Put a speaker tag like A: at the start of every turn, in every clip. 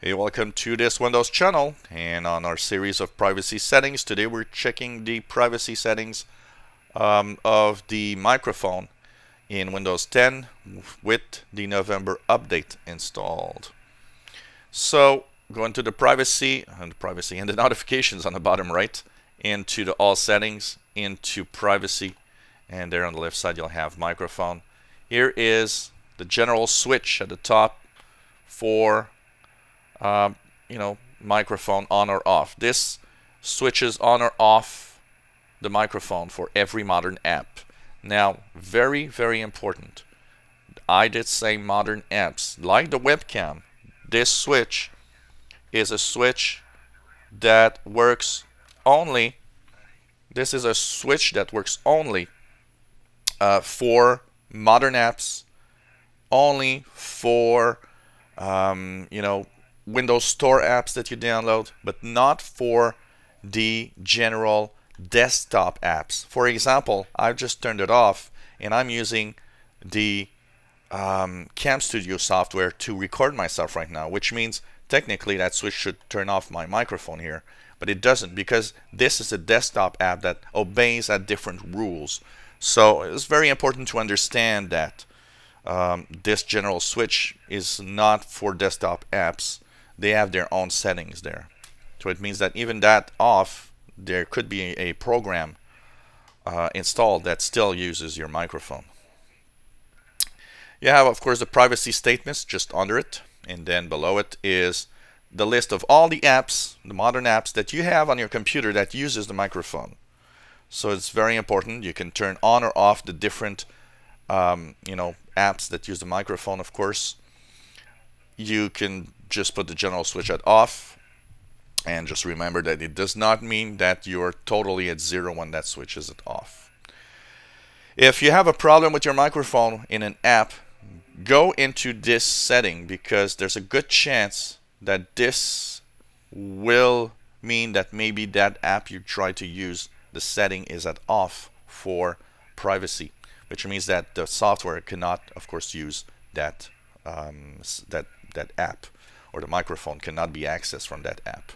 A: Hey, welcome to this Windows channel and on our series of privacy settings. Today we're checking the privacy settings um, of the microphone in Windows 10 with the November update installed. So go into the privacy and the privacy and the notifications on the bottom right into the all settings into privacy and there on the left side you'll have microphone. Here is the general switch at the top for uh, you know microphone on or off. This switches on or off the microphone for every modern app. Now, very very important. I did say modern apps like the webcam. This switch is a switch that works only. This is a switch that works only uh, for modern apps only for um, you know Windows Store apps that you download, but not for the general desktop apps. For example, I've just turned it off and I'm using the um, Cam Studio software to record myself right now, which means technically that switch should turn off my microphone here, but it doesn't because this is a desktop app that obeys at different rules. So it's very important to understand that um, this general switch is not for desktop apps. They have their own settings there. So it means that even that off, there could be a program uh, installed that still uses your microphone. You have, of course, the privacy statements just under it, and then below it is the list of all the apps, the modern apps that you have on your computer that uses the microphone. So it's very important. You can turn on or off the different, um, you know, apps that use the microphone, of course. You can just put the general switch at off. And just remember that it does not mean that you're totally at zero when that switch is at off. If you have a problem with your microphone in an app, go into this setting because there's a good chance that this will mean that maybe that app you try to use the setting is at off for privacy, which means that the software cannot, of course, use that um, that that app, or the microphone cannot be accessed from that app.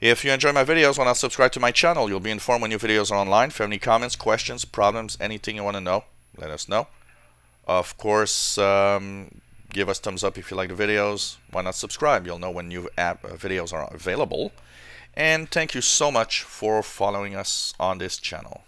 A: If you enjoy my videos, why not subscribe to my channel? You'll be informed when new videos are online. If you have any comments, questions, problems, anything you want to know, let us know. Of course, um, give us thumbs up if you like the videos. Why not subscribe? You'll know when new app uh, videos are available. And thank you so much for following us on this channel.